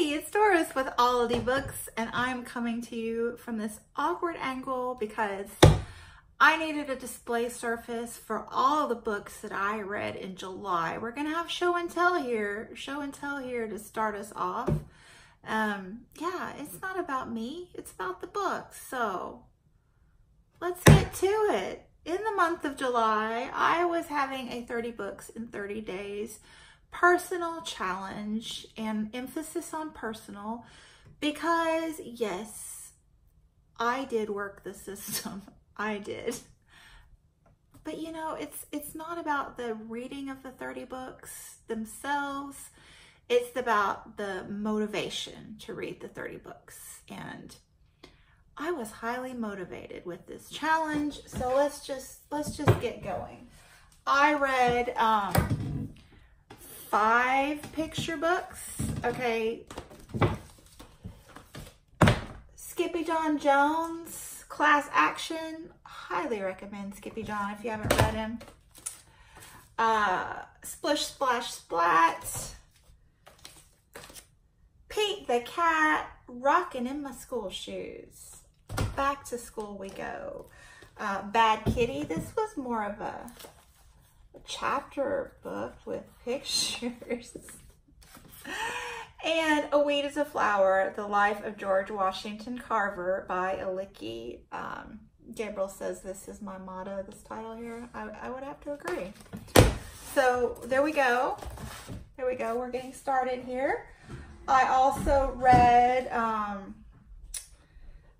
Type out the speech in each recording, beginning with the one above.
Hey, it's Doris with All D Books, and I'm coming to you from this awkward angle because I needed a display surface for all the books that I read in July. We're gonna have show and tell here, show and tell here to start us off. Um, yeah, it's not about me, it's about the books. So let's get to it. In the month of July, I was having a 30 books in 30 days personal challenge and emphasis on personal because yes, I did work the system. I did. But you know, it's it's not about the reading of the 30 books themselves. It's about the motivation to read the 30 books and I was highly motivated with this challenge. So let's just let's just get going. I read um five picture books. Okay. Skippyjon Jones, Class Action. Highly recommend Skippy John if you haven't read him. Uh, Splish Splash Splat. Pete the Cat, Rockin' in My School Shoes. Back to school we go. Uh, Bad Kitty, this was more of a chapter book with pictures. and A Weed is a Flower, The Life of George Washington Carver by Aliki. Um, Gabriel says this is my motto, this title here. I, I would have to agree. So there we go. There we go. We're getting started here. I also read um,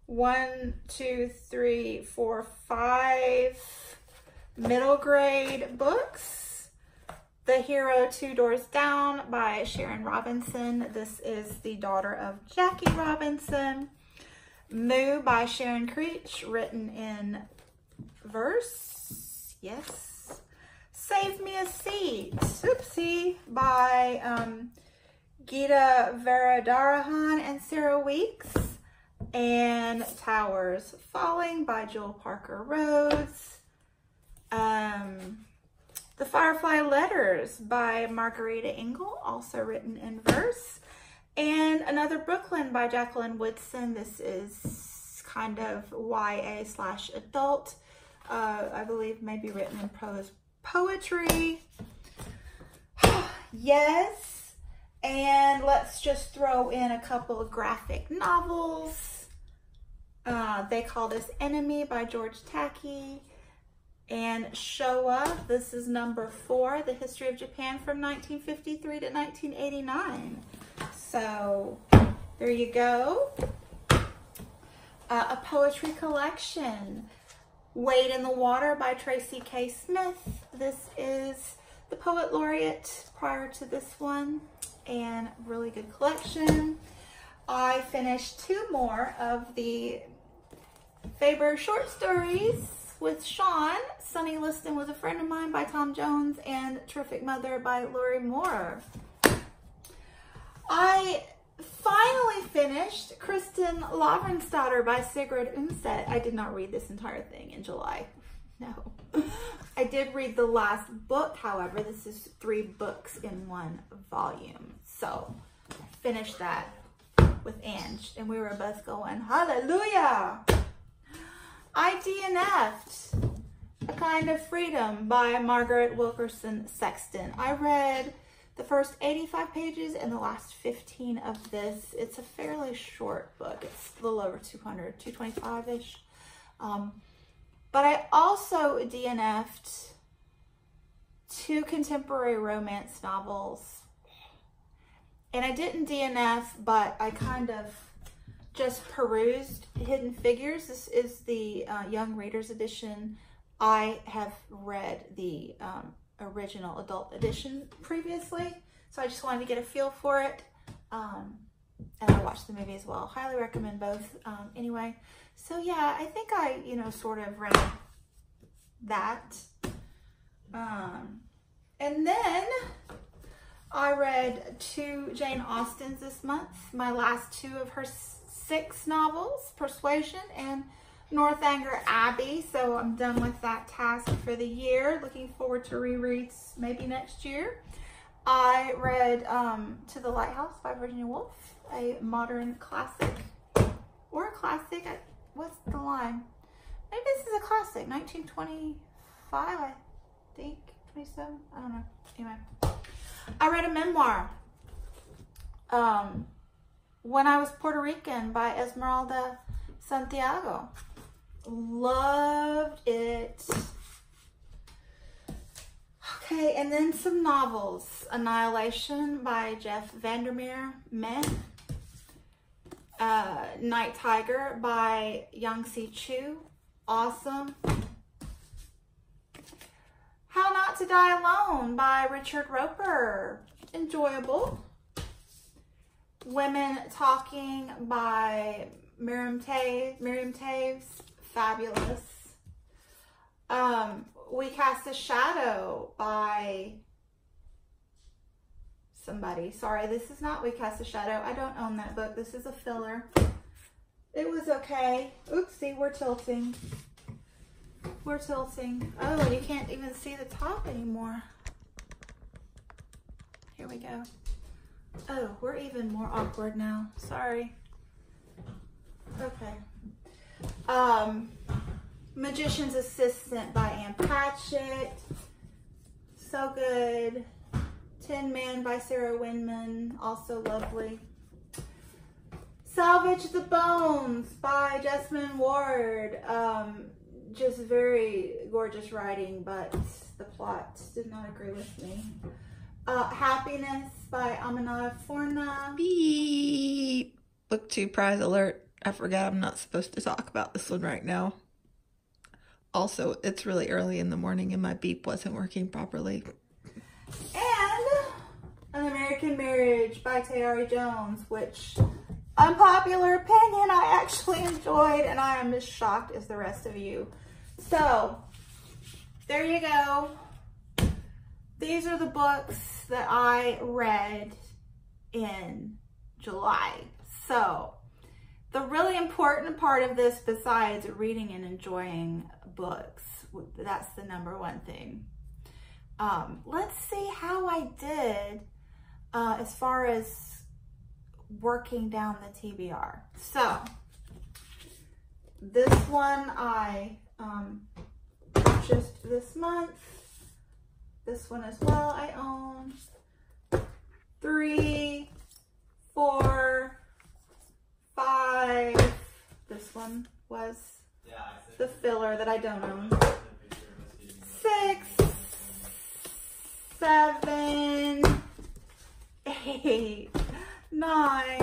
one, two, three, four, five, middle grade books. The Hero Two Doors Down by Sharon Robinson. This is the daughter of Jackie Robinson. Moo by Sharon Creech, written in verse. Yes. Save Me a Seat, Oopsie, by um, Gita Varadarajan and Sarah Weeks. And Towers Falling by Jewell Parker Rhodes. Um, the Firefly Letters by Margarita Engle, also written in verse. And Another Brooklyn by Jacqueline Woodson. This is kind of YA slash adult. Uh, I believe maybe written in prose poetry. yes. And let's just throw in a couple of graphic novels. Uh, they called us Enemy by George Takei and Showa. This is number four, The History of Japan from 1953 to 1989. So there you go. Uh, a poetry collection, Wade in the Water by Tracy K. Smith. This is the Poet Laureate prior to this one and really good collection. I finished two more of the Faber short stories with Sean. Sonny Liston was a friend of mine by Tom Jones and Terrific Mother by Lorrie Moore. I finally finished Kristin Lavransdatter by Sigrid Undset. I did not read this entire thing in July. No. I did read the last book, however. This is three books in one volume. So, finished that with Ange, and we were both going, hallelujah! I DNF'd A Kind of Freedom by Margaret Wilkerson Sexton. I read the first 85 pages and the last 15 of this. It's a fairly short book. It's a little over 200, 225-ish. Um, but I also DNF'd two contemporary romance novels. And I didn't DNF, but I kind of just perused Hidden Figures. This is the uh, Young Readers Edition. I have read the um, original adult edition previously, so I just wanted to get a feel for it. Um, and I watched the movie as well. Highly recommend both um, anyway. So yeah, I think I, you know, sort of read that. Um, and then I read two Jane Austens this month. My last two of her six novels, Persuasion and Northanger Abbey. So I'm done with that task for the year. Looking forward to rereads maybe next year. I read um, To the Lighthouse by Virginia Woolf, a modern classic. Or a classic. I, what's the line? Maybe this is a classic. 1925, I think. 27? I don't know. Anyway. I read a memoir. Um, when I was Puerto Rican by Esmeralda Santiago. Loved it. Okay, and then some novels. Annihilation by Jeff Vandermeer. Meh. Uh, Night Tiger by Yangsze Choo. Awesome. How Not to Die Alone by Richard Roeper. Enjoyable. Women Talking by Miriam Toews. Miriam Toews. Fabulous. Um, we Cast a Shadow by somebody. Sorry, this is not We Cast a Shadow. I don't own that book. This is a filler. It was okay. Oopsie, we're tilting. We're tilting. Oh, you can't even see the top anymore. Here we go. Oh, we're even more awkward now. Sorry. Okay. Um, Magician's Assistant by Ann Patchett. So good. Tin Man by Sarah Winman. Also lovely. Salvage the Bones by Jesmyn Ward. Um, just very gorgeous writing, but the plot did not agree with me. Uh, Happiness by Aminata Forna. Beep. Booktube prize alert. I forgot I'm not supposed to talk about this one right now. Also, it's really early in the morning and my beep wasn't working properly. And An American Marriage by Tayari Jones, which unpopular opinion I actually enjoyed and I am as shocked as the rest of you. So, there you go. These are the books that I read in July. So, the really important part of this, besides reading and enjoying books, that's the number one thing. Um, let's see how I did uh, as far as working down the TBR. So, this one I um, purchased this month. This one as well I own. Three, four, five. This one was the filler that I don't own. Six, seven, eight, nine,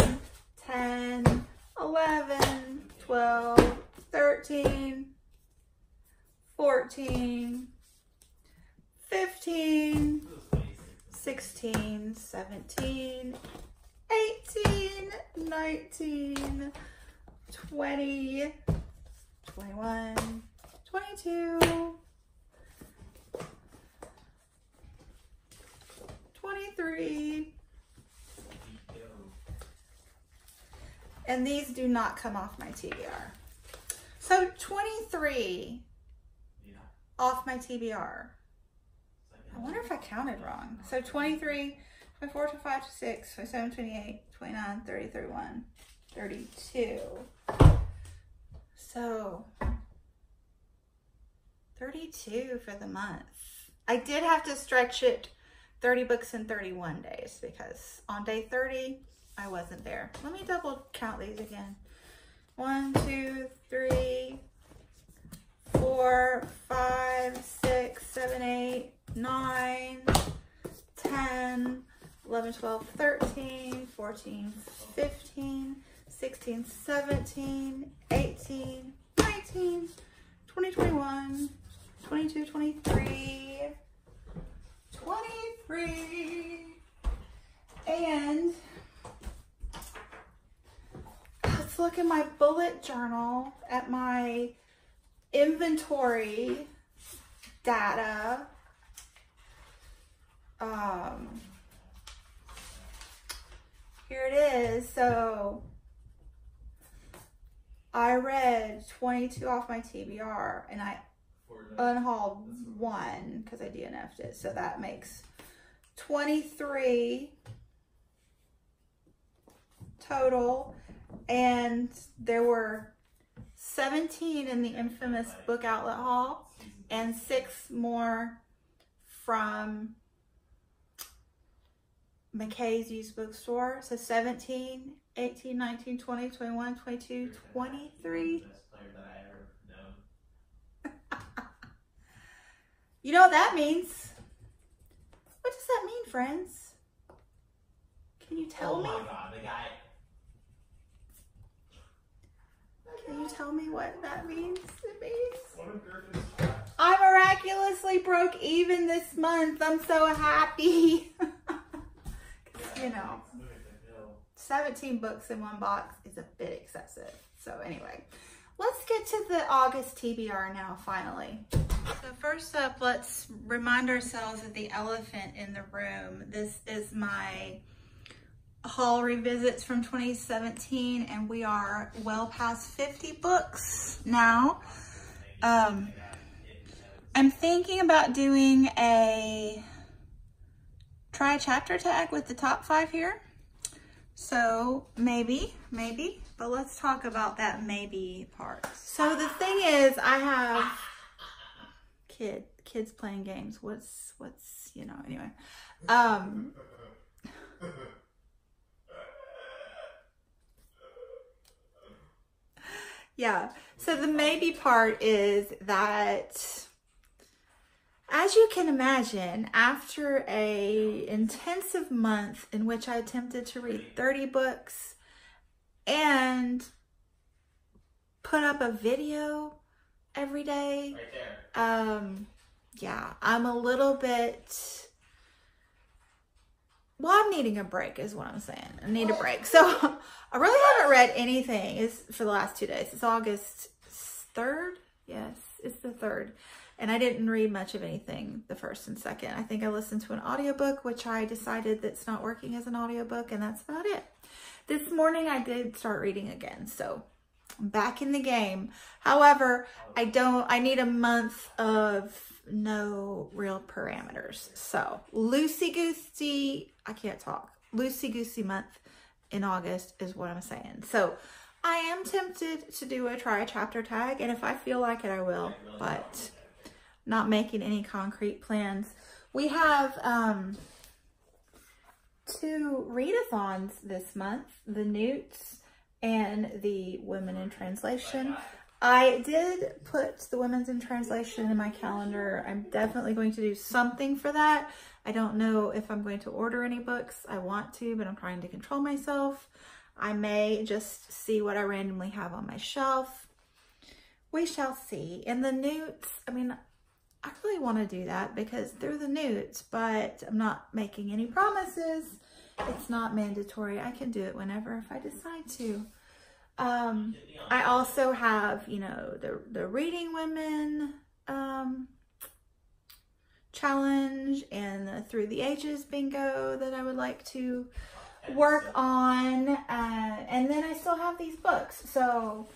17, 18, 19, 20, 21, 22, 23. And these do not come off my TBR. So 23 yeah. off my TBR. I wonder if I counted wrong. So 23, 24, 25, 26, 27, 28, 29, 30, 31. 32. So 32 for the month. I did have to stretch it 30 books in 31 days because on day 30, I wasn't there. Let me double count these again. One, two, three, four, five, six, seven, eight, nine, 10, 11, 12, 13, 14, 15, 16, 17, 18, 19, 20, 21, 22, 23, 23, and let's look at my bullet journal at my inventory data. Um, here it is. So I read 22 off my TBR and I unhauled one because I DNF'd it. So that makes 23 total, and there were 17 in the infamous book outlet hall, and six more from McKay's used bookstore. So 17, 18, 19, 20, 21, 22, 23. You know what that means? What does that mean, friends? Can you tell oh me? god, the guy. Can you tell me what that means? It means One of Griffin's traps. I miraculously broke even this month. I'm so happy. you know, 17 books in one box is a bit excessive. So anyway, let's get to the August TBR now, finally. So first up, let's remind ourselves of the elephant in the room. This is my haul revisits from 2017 and we are well past 50 books now. Um, I'm thinking about doing a try a chapter tag with the top five here. So maybe, maybe, but let's talk about that maybe part. So the thing is, I have kid kids playing games. What's what's you know anyway. Um, yeah. So the maybe part is that as you can imagine, after a intensive month in which I attempted to read 30 books and put up a video every day, Right um, yeah, I'm a little bit. Well, I'm needing a break, is what I'm saying. I need a break. So, I really haven't read anything is for the last two days. It's August 3rd. Yes, it's the 3rd. And I didn't read much of anything the first and second. I think I listened to an audiobook, which I decided that's not working as an audiobook, and that's about it. This morning I did start reading again, so I'm back in the game. However, I don't, I need a month of no real parameters. So, loosey goosey, I can't talk. Loosey goosey month in August is what I'm saying. So, I am tempted to do a try a chapter tag, and if I feel like it, I will, but not making any concrete plans. We have um, two readathons this month, the Newts and the Women in Translation. I did put the Women's in Translation in my calendar. I'm definitely going to do something for that. I don't know if I'm going to order any books. I want to, but I'm trying to control myself. I may just see what I randomly have on my shelf. We shall see. In the Newts, I mean, I really want to do that because they're the Newts, but I'm not making any promises. It's not mandatory. I can do it whenever if I decide to. Um, I also have, you know, the the reading women um, challenge and the through the ages bingo that I would like to work on, uh, and then I still have these books. So,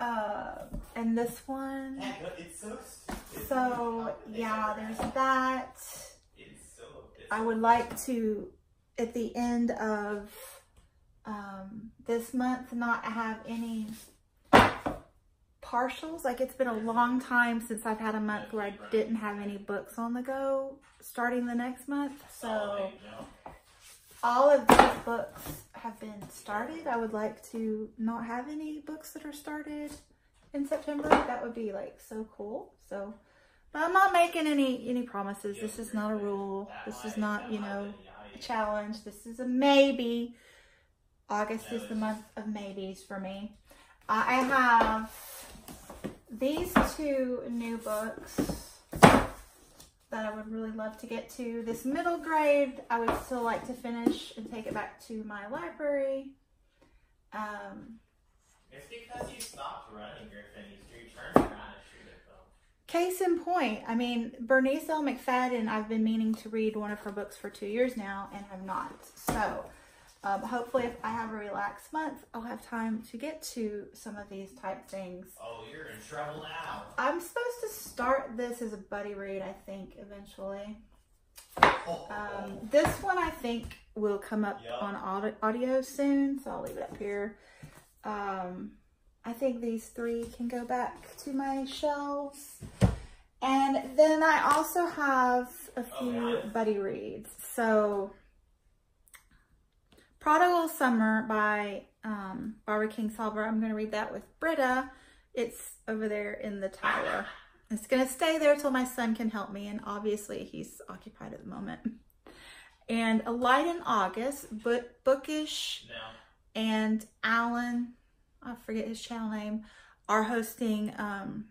uh, and this one. Yeah, but it's so. So yeah, there's that. It's so. I would like to, at the end of um, this month, not have any partials. Like it's been a long time since I've had a month where I didn't have any books on the go starting the next month. So you know? All of these books have been started. I would like to not have any books that are started in September. That would be like so cool. So, but I'm not making any any promises. This is not a rule. This is not, you know, a challenge. This is a maybe. August is the month of maybes for me. I have these two new books that I would really love to get to. This middle grade, I would still like to finish and take it back to my library. Um, It's because you stopped running, Griffin. You, you turned around and shoot it, though. case in point, I mean, Bernice L. McFadden, I've been meaning to read one of her books for two years now and have not. So Um, hopefully, if I have a relaxed month, I'll have time to get to some of these type things. Oh, you're in trouble now. I'm supposed to start this as a buddy read, I think, eventually. Oh, Um, this one I think will come up Yup. on audio, audio soon, so I'll leave it up here. Um, I think these three can go back to my shelves. And then I also have a few Alright. buddy reads. So, Prodigal Summer by um, Barbara Kingsolver. I'm going to read that with Britta. It's over there in the tower. It's going to stay there till my son can help me, and obviously he's occupied at the moment. And A Light in August, but Bookish no. and Alan, I forget his channel name, are hosting um,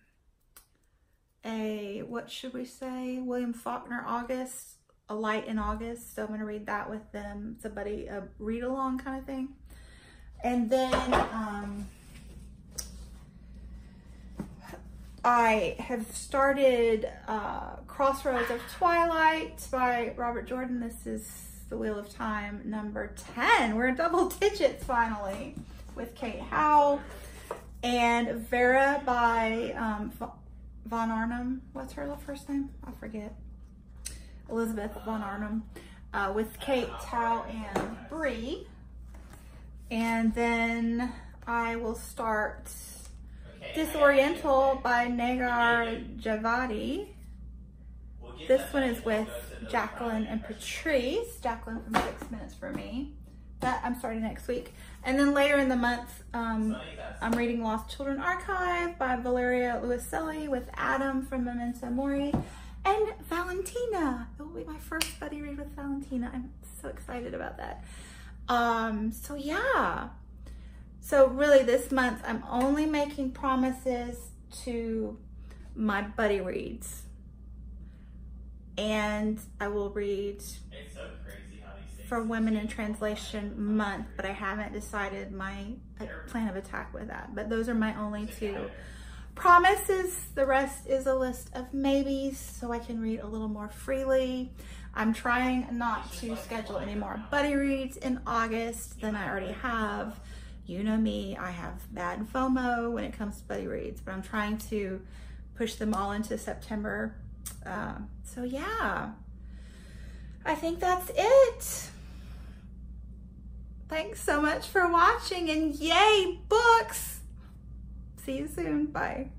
a, what should we say, William Faulkner August, A Light in August. So I'm going to read that with them. It's a read along kind of thing. And then um, I have started uh, Crossroads of Twilight by Robert Jordan. This is The Wheel of Time number 10. We're in double digits finally with Kate Howe. And Vera by um, Von Arnim. What's her first name? I forget. Elizabeth Von Arnim. Uh, with Kate Howe and Bree. And then I will start. Disoriental by Négar Djavadi. This one is with go to those Jacqueline and Patrice. Jacqueline from Six Minutes for Me. That I'm starting next week. And then later in the month, um, I'm reading Lost Children Archive by Valeria Luiselli with Adam from Memento Mori and Valentina. It will be my first buddy read with Valentina. I'm so excited about that. Um, so yeah. So really this month I'm only making promises to my buddy reads. And I will read It's so crazy how these for Women in Translation month, but I haven't decided my plan of attack with that. But those are my only two promises. The rest is a list of maybes so I can read a little more freely. I'm trying not to schedule any more buddy reads in August than I already have. You know me, I have bad FOMO when it comes to buddy reads, but I'm trying to push them all into September. Uh, so yeah, I think that's it. Thanks so much for watching and yay, books! See you soon. Bye.